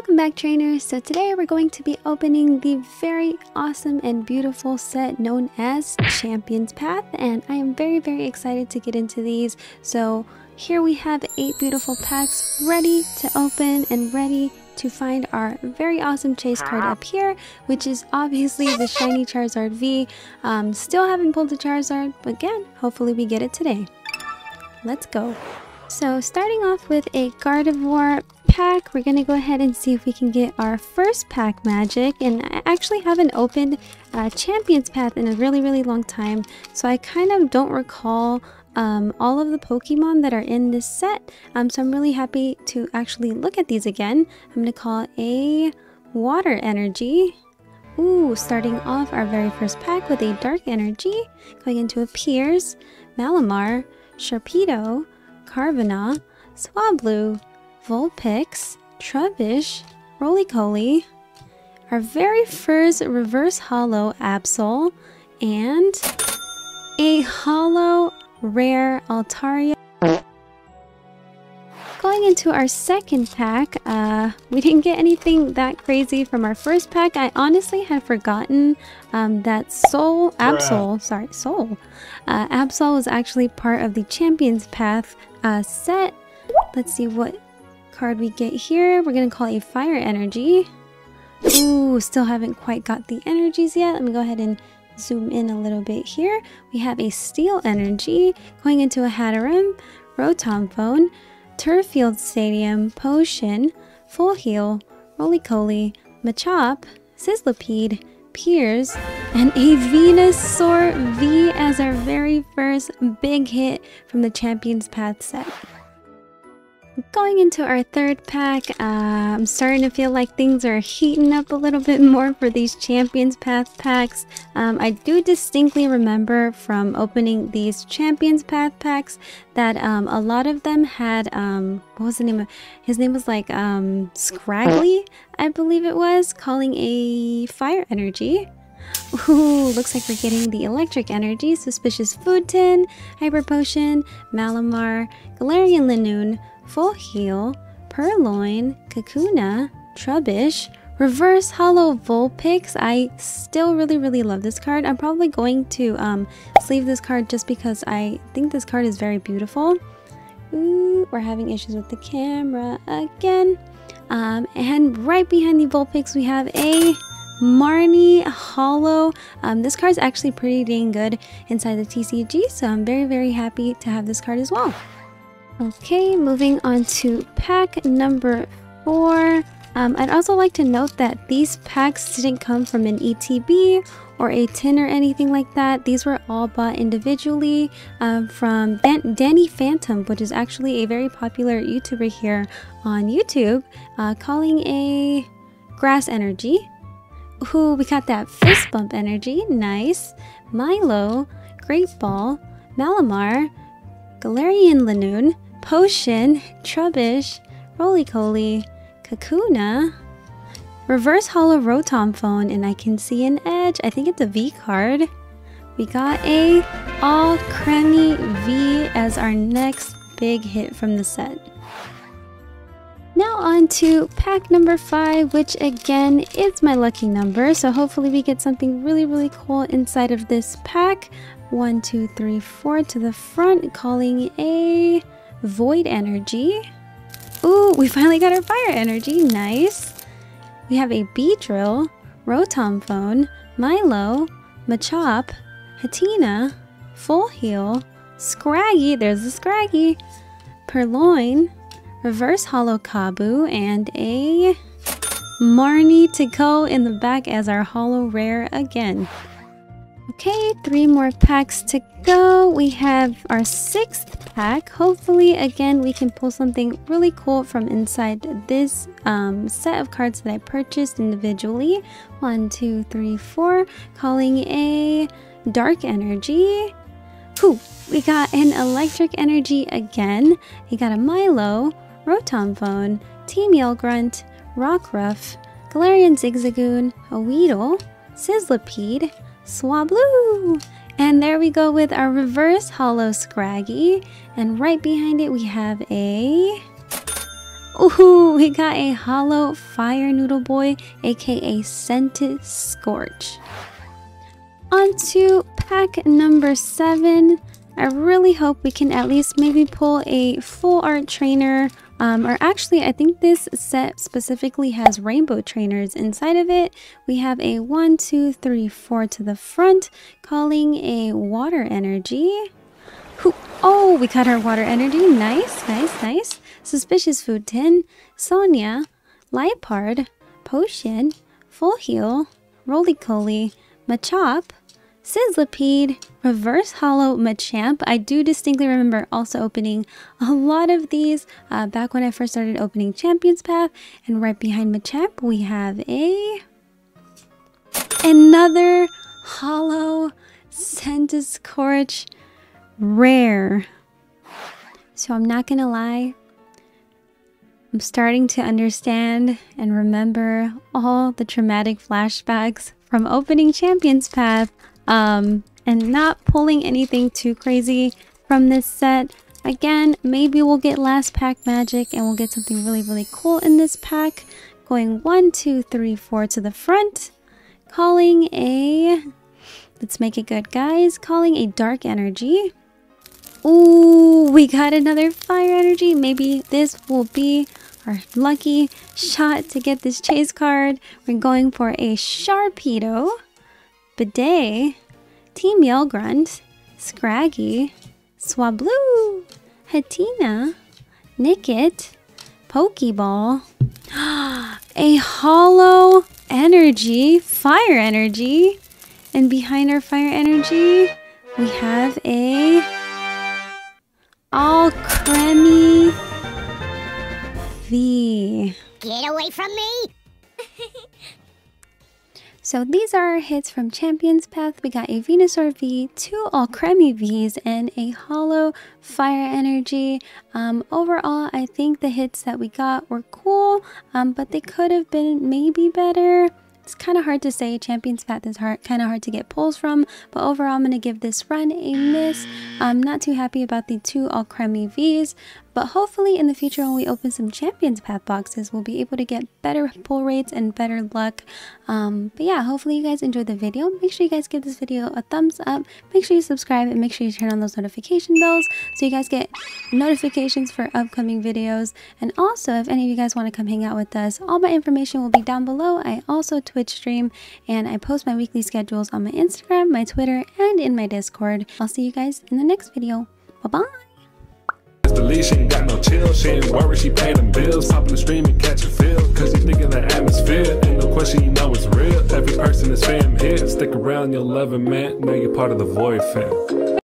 Welcome back trainers! So today we're going to be opening the very awesome and beautiful set known as Champions Path and I am very very excited to get into these. So here we have 8 beautiful packs ready to open and ready to find our very awesome chase card up here which is obviously the shiny Charizard V. Um, still haven't pulled the Charizard but again hopefully we get it today. Let's go! So starting off with a Gardevoir pack, we're gonna go ahead and see if we can get our first pack magic. And I actually haven't opened uh, Champion's Path in a really, really long time. So I kind of don't recall um, all of the Pokemon that are in this set. Um, so I'm really happy to actually look at these again. I'm gonna call a Water Energy. Ooh, starting off our very first pack with a Dark Energy, going into a Piers, Malamar, Sharpedo, Carvanha, Swablu, Vulpix, Trubbish, Rolycoly, our very first reverse holo Absol, and a holo rare Altaria. Going into our second pack, uh, we didn't get anything that crazy from our first pack. I honestly had forgotten um, that Soul, Absol, sorry, Soul, uh, Absol was actually part of the Champions Path uh, set. Let's see what card we get here. We're going to call a Fire Energy. Ooh, still haven't quite got the energies yet. Let me go ahead and zoom in a little bit here. We have a Steel Energy going into a Hatterene, Rotom Phone, Turffield Stadium, Potion, Full Heal, Rolycoly, Machop, Sizzlipede, Piers, and a Venusaur V as our very first big hit from the Champions Path set. Going into our third pack, uh, I'm starting to feel like things are heating up a little bit more for these Champions Path packs. Um, I do distinctly remember from opening these Champions Path packs that um, a lot of them had, um, what was the name of, his name was like um, Scraggly, I believe it was, calling a Fire Energy. Ooh, looks like we're getting the electric energy. Suspicious Food Tin, Hyper Potion, Malamar, Galarian Linoone, Full Heal, Purrloin, Kakuna, Trubbish, Reverse holo Vulpix. I still really, really love this card. I'm probably going to um, sleeve this card just because I think this card is very beautiful. Ooh, we're having issues with the camera again. Um, and right behind the Vulpix, we have a Marnie Holo. Um, this card is actually pretty dang good inside the TCG, so I'm very, very happy to have this card as well. Okay, moving on to pack number four. Um, I'd also like to note that these packs didn't come from an ETB or a tin or anything like that. These were all bought individually um, from Dan Danny Phantom, which is actually a very popular YouTuber here on YouTube, uh, calling a Grass Energy. Ooh, we got that Fist Bump Energy, nice. Milo, Great Ball, Malamar, Galarian Linoone, Potion, Trubbish, Rolycoly, Kakuna, Reverse Holo Rotom Phone, and I can see an edge. I think it's a V card. We got a Alcremie V as our next big hit from the set. Now on to pack number 5, which again is my lucky number. So hopefully we get something really, really cool inside of this pack. One, two, three, four to the front, calling a Void Energy. Ooh, we finally got our Fire Energy. Nice. We have a Beedrill, Rotom Phone, Milo, Machop, Hatenna, Full Heal, Scraggy, there's the Scraggy, Purrloin, Reverse Holo Kabu, and a Marnie to go in the back as our Holo Rare again. Okay, three more packs to go. We have our sixth pack. Hopefully, again, we can pull something really cool from inside this um, set of cards that I purchased individually. One, two, three, four. Calling a Dark Energy. Whew, we got an Electric Energy again. We got a Milo, Rotom Phone, Team Yell Grunt, Rockruff, Galarian Zigzagoon, a Weedle, Sizzlipede, Swablu! And there we go with our reverse holo Scraggy. And right behind it we have a... Ooh, we got a holo fire noodle boy, aka Centiskorch. On to pack number seven. I really hope we can at least maybe pull a full art trainer. Um, or actually, I think this set specifically has rainbow trainers inside of it. We have a one, two, three, four to the front, calling a water energy. Oh, we cut our water energy. Nice, nice, nice. Suspicious Food Tin, Sonia, Liepard, Potion, Full Heal, Rolycoly, Machop, Sizzlipede, Reverse Holo Machamp. I do distinctly remember also opening a lot of these uh, back when I first started opening Champions Path. And right behind Machamp, we have a... Another Holo Centiskorch Rare. So I'm not gonna lie, I'm starting to understand and remember all the traumatic flashbacks from opening Champions Path um, and not pulling anything too crazy from this set. Again, maybe we'll get last pack magic and we'll get something really, really cool in this pack. Going one, two, three, four to the front. Calling a... Let's make it good, guys. Calling a dark energy. Ooh, we got another fire energy. Maybe this will be our lucky shot to get this chase card. We're going for a Sharpedo, Bidet, Team Yell Grunt Scraggy, Swablu, Hatenna, Nickit, Pokeball, a Holo Energy, Fire Energy, and behind our Fire Energy, we have a Alcremie V. Get away from me! so these are our hits from Champions Path. We got a Venusaur V, two Alcremie Vs, and a Holo Fire Energy. Um, overall, I think the hits that we got were cool, um, but they could have been maybe better. It's kind of hard to say. Champions Path is hard, kind of hard to get pulls from, but overall I'm going to give this run a miss. I'm not too happy about the two Alcremie Vs, but hopefully in the future when we open some Champions Path boxes, we'll be able to get better pull rates and better luck. Um, but yeah, hopefully you guys enjoyed the video. Make sure you guys give this video a thumbs up. Make sure you subscribe and make sure you turn on those notification bells so you guys get notifications for upcoming videos. And also, if any of you guys want to come hang out with us, all my information will be down below. I also Twitch stream and I post my weekly schedules on my Instagram, my Twitter, and in my Discord. I'll see you guys in the next video. Bye-bye! Lead, she ain't got no chill. She ain't worried, she paying them bills. Hop in the stream and catch a feel. Cause you thinking the atmosphere. Ain't no question, you know it's real. Every person is fam here. Stick around, you'll love it, man. Now you're part of the Void fam.